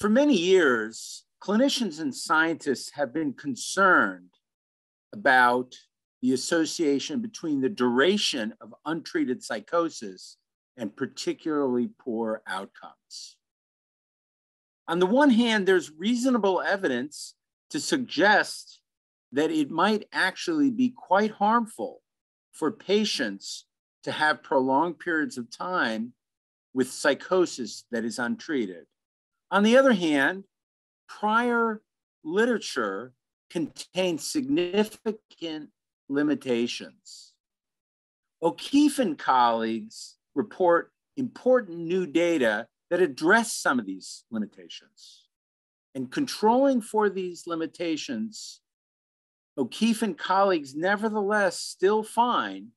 For many years, clinicians and scientists have been concerned about the association between the duration of untreated psychosis and particularly poor outcomes. On the one hand, there's reasonable evidence to suggest that it might actually be quite harmful for patients to have prolonged periods of time with psychosis that is untreated. On the other hand, prior literature contains significant limitations. O'Keeffe and colleagues report important new data that address some of these limitations. And controlling for these limitations, O'Keeffe and colleagues nevertheless still find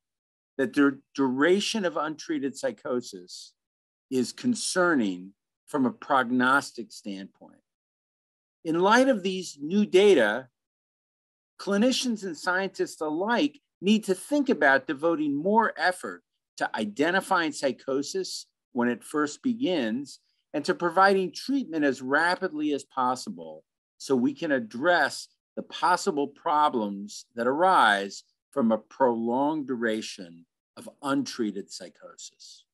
that the duration of untreated psychosis is concerning from a prognostic standpoint. In light of these new data, clinicians and scientists alike need to think about devoting more effort to identifying psychosis when it first begins and to providing treatment as rapidly as possible so we can address the possible problems that arise from a prolonged duration of untreated psychosis.